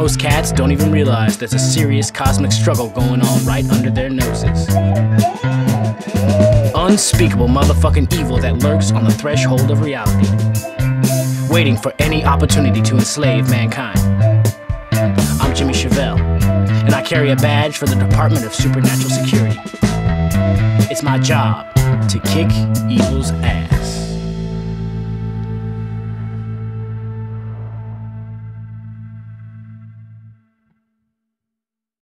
Most cats don't even realize there's a serious cosmic struggle going on right under their noses. Unspeakable motherfucking evil that lurks on the threshold of reality, waiting for any opportunity to enslave mankind. I'm Jimmy Chevelle, and I carry a badge for the Department of Supernatural Security. It's my job to kick evil's ass.